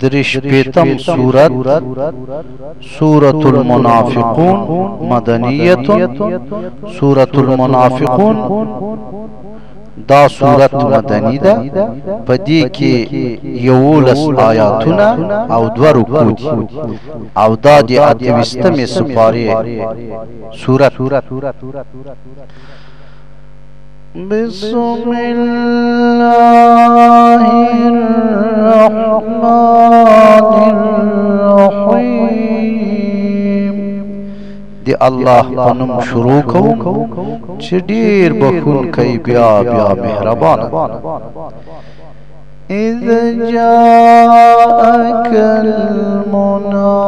درې شپېتم سورت سورة المنافقون مدنیت سورة المنافقون. دا سورت مدنی ده پدې کې یولس آیاتونه او دو رکوع دي. او دا د اته ویشتمې سپاره سورت بسم الله الرحمن الرحيم دی الله پنم شروع کوم چې ډیر بخون کوي بیا بیا مهربان إذ جاءك المنافقون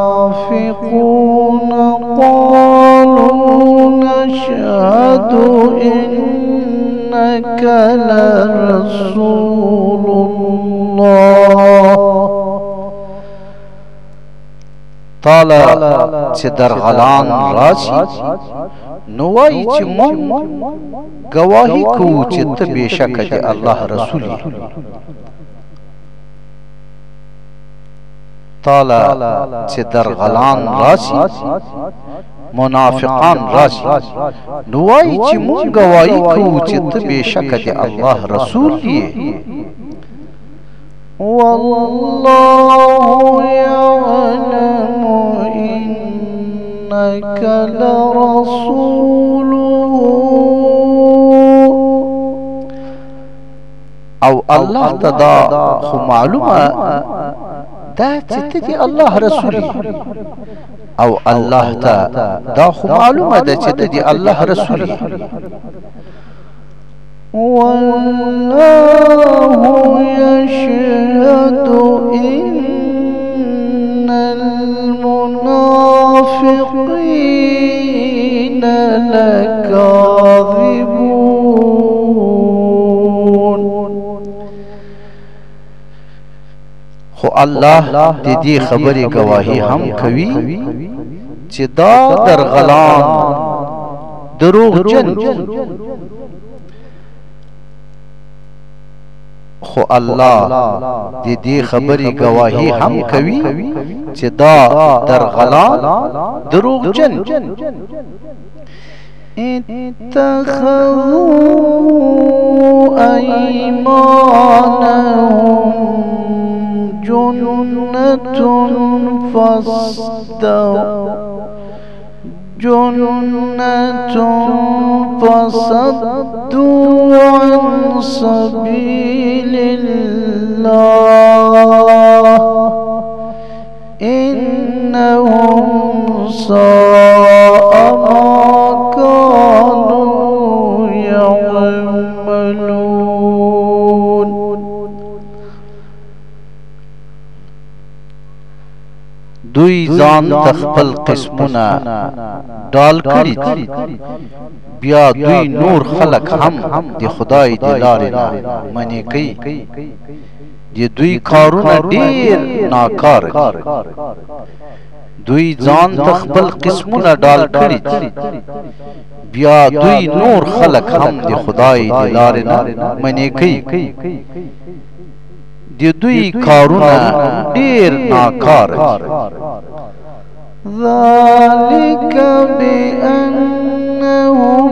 قالوا نشهد إنك لرسول الله. تعالی چې درغلان راشي نو وایي چې مونږ گواهی کوو چې ته بېشکه د الله رسول یې تعالی چې درغلان راشي منافقان راشي نو وایي چې مونږ گواهی کوو چې ته بېشکه د الله رسول یې والله يعلم إنك لرسوله أو الله تدا خو معلومه دا چې الله رسول. أو الله ته دا خو معلومة ده چې ته دی الله رسول والله يشهد إن المنافقين لكاذبون خو الله د دې خبرې گواهی هم کوي چې دا درغلان دروغ جن. خو الله د دې خبرې گواهی هم کوي چې دا درغلان دروغ جن. اتخذوا أيمانهم جنة فاصدوا جنة فصدوا عن سبيل الله. إنهم ساء ځان تخپل قسمونه ډال کړی بیا دوی نور خلق هم د خدای د لارې نه منې کوي د دوی کارونه ډیر ناکار دي دوی ځان تخپل قسمونه ډال کړی بیا دوی نور خلق هم د خدای د لارې نه منې کوي د دوی کارونه ډیر ناکار ذلك بأنهم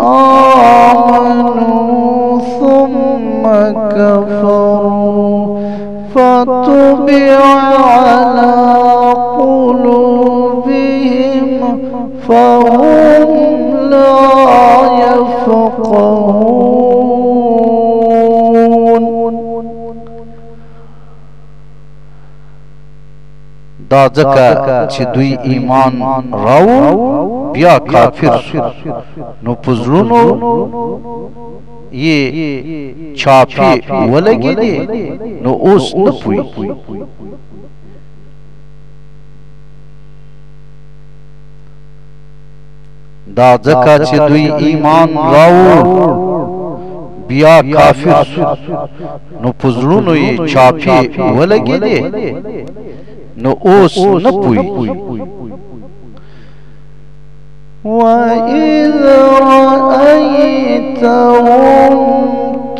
آمنوا ثم كفروا. فطبع على قلوبهم فهم لا دا ځکه چې دوی ایمان راوړ بیا کافر شو. نو پزړونو یې ټاپې ولګېدې نو اوس نه پوي دا ځکه چې دوی ایمان راوړ بیا کافر نو پزړونو یې چاپی ولګې دي نو اوس نه پوي وإذ رأيتهم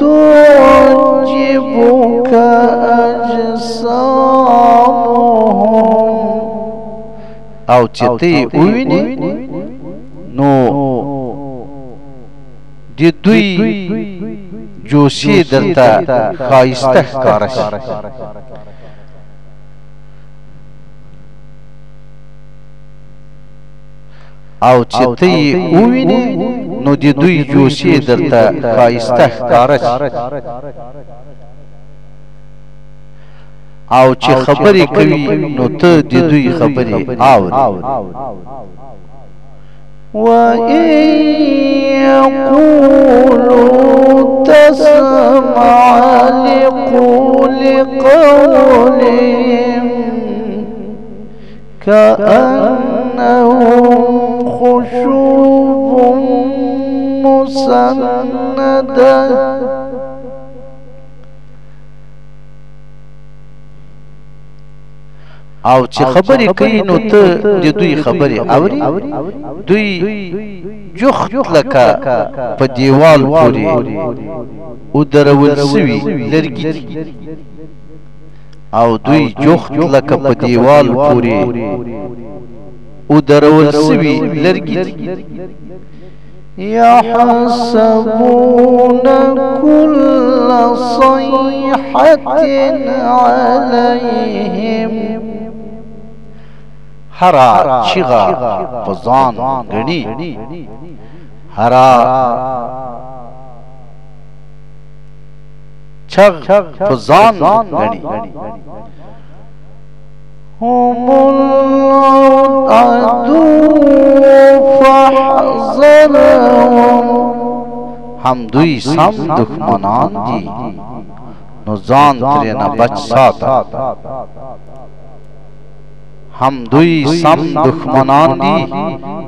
تعجبك أجسامهم أو تتي أويني نو دي دوی جوشی دلتا خایسته کارش أو چې ته یې ووینې نو د دوی جوشي درته خایسته ښکاره أو چې خبرې کوي نو ته د دوی خبرې اوري وإن يقولوا تسمع لقول قولهم كأنهم خشوب مسندة. او چې خبرې کوي نو ته د دوی خبرې اوري دوی جخت لکه په دیوال پورې او درول سوي لرګي او دوی جخت لکه په دیوال پورې او درول دي يحسبون كل صيحة عليهم. هرا چیغا پزان گنی هرا چغ پزان گنی هم العدو فاحذرهم. هم دوی سم دښمنان دی نو ځان ترېنه بچ ساته۔ ہم دوی سم دښمنان دی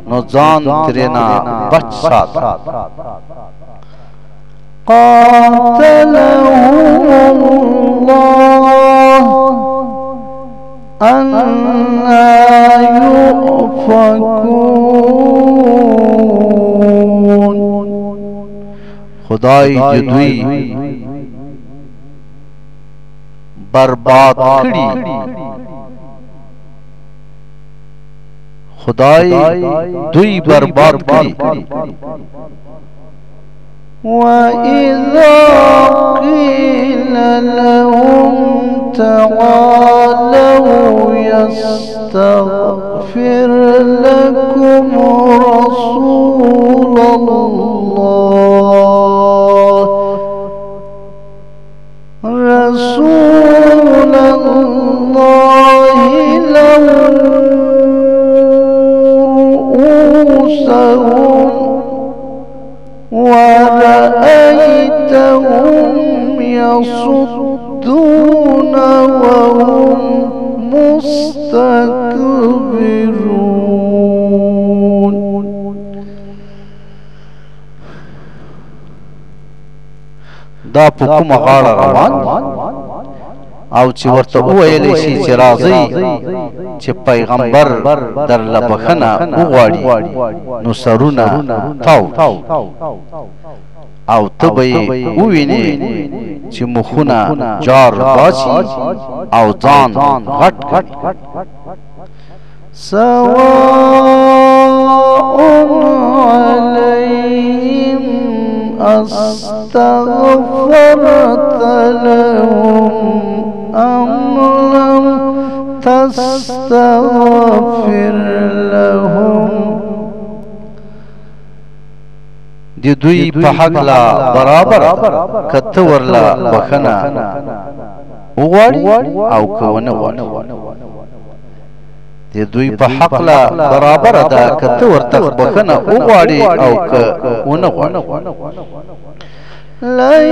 نو ځان ترېنه بچ ساته۔ قاتلهم اللہ۔ أنا يؤفكون. خدای دې دوی برباد کړي. خدای دوی برباد کړي. وإذا قيل لهم تعالوا يستغفر لكم رسول الله رسول الله لووا رؤوسهم ورأيتهم يصدون وهم مستكبرون؟ دا په کومه غاړه روان؟ او چې ورته وویل شي چې راځي چې پیغمبر درله بخښنه وغواړي نو سرونه تاو او ته به ووینې چې مخونه جار باسي او ځان غټ غټ سواء عليهم أستغفرت لهم أم لم تستغفر لهم د دوی په حق لا برابر. کته ورلا بخنه وغواړي أو کوونه وغواړي د دوی په حق لا برابر. ده کته ورته بخنه وغواړي أو کوونه وغواړي لن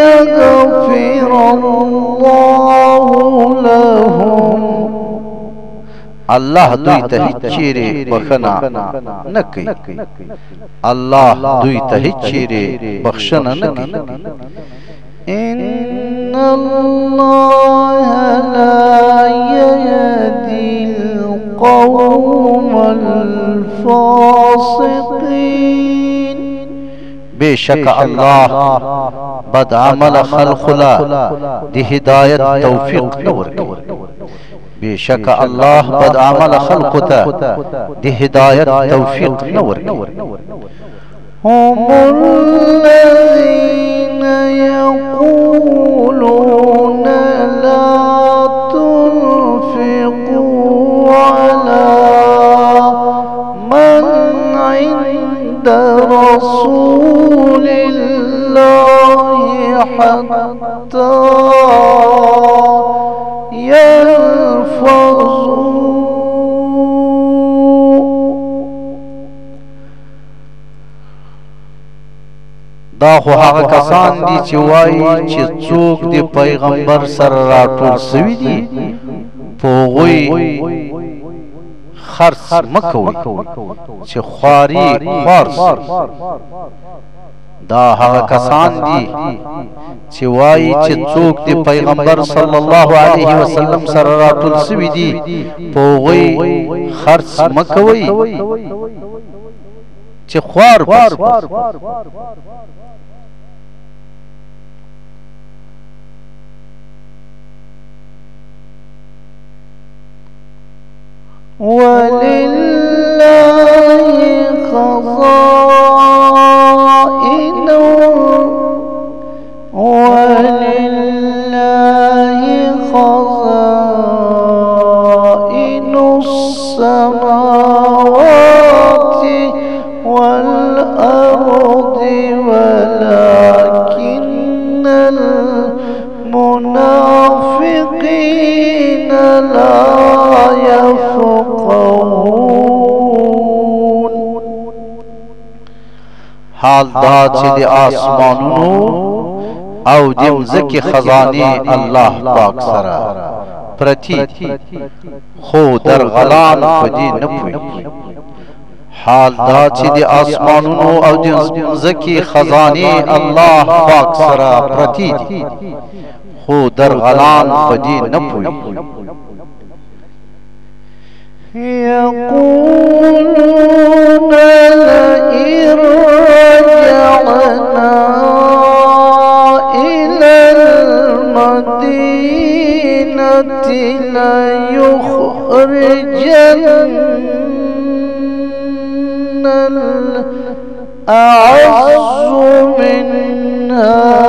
يغفر الله لهم الله دوی ته چیرې بخنه نه کوي. الله دوی ته چیرې بخښنه نه کوي. إن الله لا يهدي القوم الفاسقين. بشک الله بد عمل خلق لا دی هدایت توفیق نور کوي بشک الله بد عمل خلق ته د هدایت توفیق نور هم الذين يقولون لا تنفقوا على من عند رسول الله حتى دا خو هغه کسان دي چې وایي چې څوک د پیغمبر سره راټول سوي دي؟ په غوي خرڅ مکوي چې خواري خارس دا هغه کسان دي چې وایي چې څوک د پیغمبر صلی الله علیه وسلم سره راټول سوي دي. په غوي خرڅ مکوي چې خوار پس. ولله خزائن دا چې د آسمانونو او د مځکې خزانه الله پاک سره پرتی۔ خو در غلان پدې نه پوي حال دا چې د آسمانونو او د مځکې خزانه الله پاک سره پرتی۔ خو در غلان پدې نه پوي يقولون رجعنا إلى المدينة ليخرجن الأعز منها.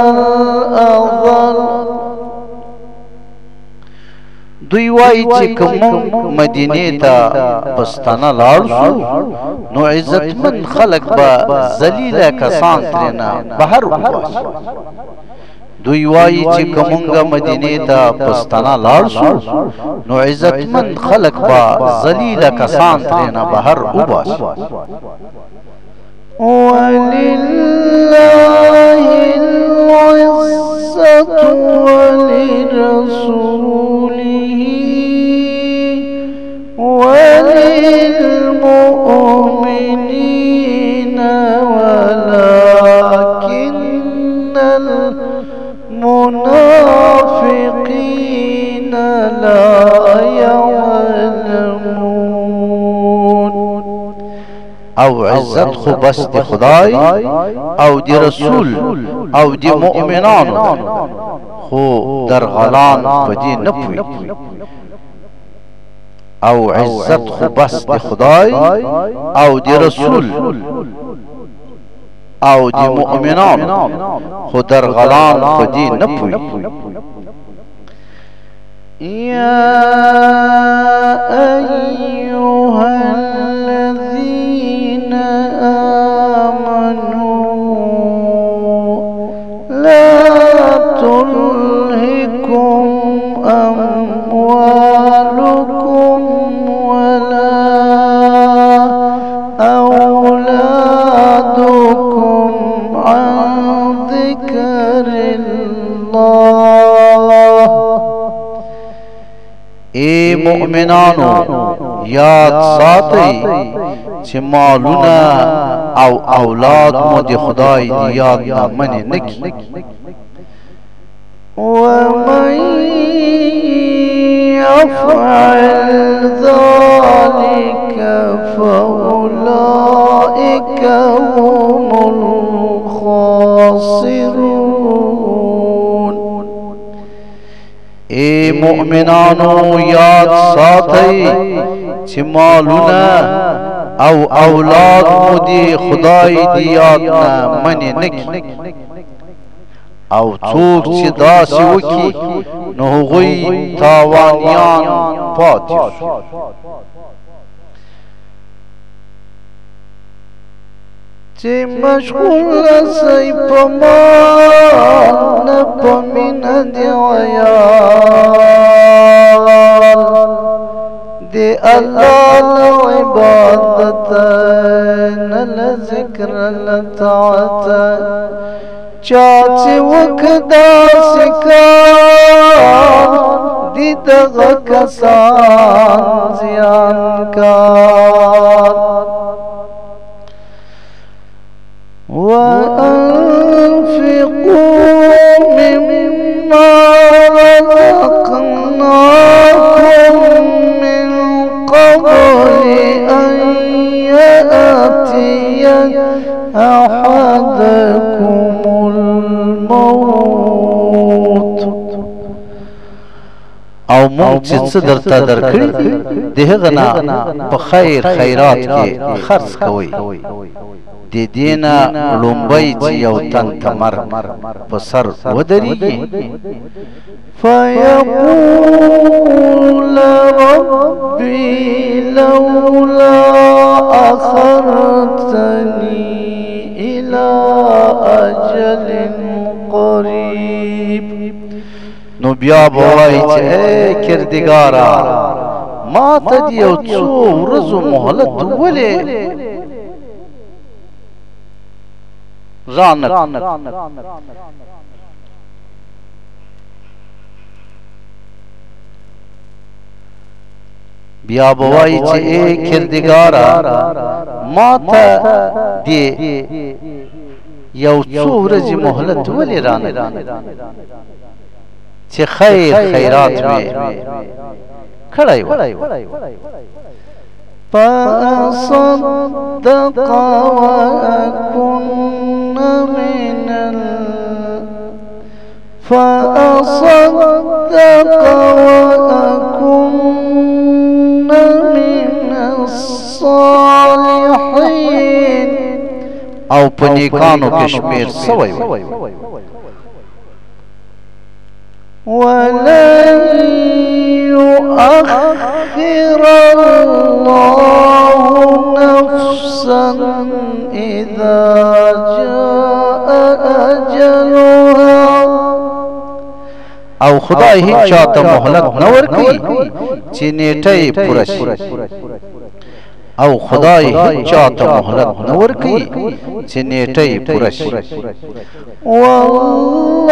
دوی وای چې کوم مدینه ته پستانه لاړ شو نو عزتمن خلق به ذلیل کسان ترېنه بهر وباس دوی وای چې که مونږه مدینه ته پستانه لاړ شو نو عزتمن خلق به ذلیل کسان ترېنه بهر وباس ولله العزة ولرسوله وللمؤمنين. أو عزت خو بس دی خدای أو دی رسول أو دی مؤمنان خو در غلان پدی نپوی أو عزت خو بس دی خدای أو دی رسول أو دی مؤمنان خو در غلان پدی نپوی يا اے مؤمنانو یاد ساتي چې مالونه أو أولاد مو د خدای دی یاد نه منې ومن يفعل ذلك فأولئك هم الخاسرون. اے مؤمنانو یاد ساتئ چې مالونه او اولاد مو دی خدای دی یاد نه منی نکی او څوک چې داسې وکي نو هغوی تاوانیان پاتې شو چې مشغول سي په ما نه په مینا دی عیال دی الله له عبادت نه ذکر له طاعت چا چې وکدا سکار دی دغه کسان زیانکار چې څه درته درکړي؟ د هغه نه په خیر خیرات کې خرڅ کوئ. د دینا لومبای چې یو تن تمر په سر ودرېږي. فيقول ربي لولا أخرتني إلى أجل قريب نو بیا به وایي چې کردګارا ما ته دی یو څو ورځو مهلت ولې؟ رانک بیا بوای چې کردګارا ما ته دی یو څو ورځې مهلت ولې رانک چې خیر خیرات می کړای و فأصدق وأكن من ال فأصدق وأكن من الصالحين. او پنیکانو کشمیر سوی و ولن يؤخر الله نفسا إذا جاء أجلها. او خدای هیڅ چاته مهلت نه ورکي چې نیټه پوره شي أو خدای چاته مهلت نه ورکي چې نیټه پوره شي والله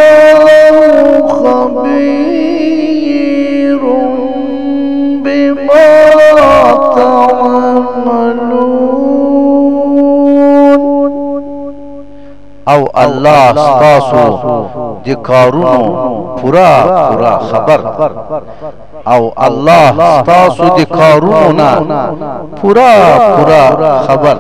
خبير بما تعملون. او الله ستاسو د کارونو پورا پورا خبر. او الله ستاسو د کارونو نه پورا پورا خبر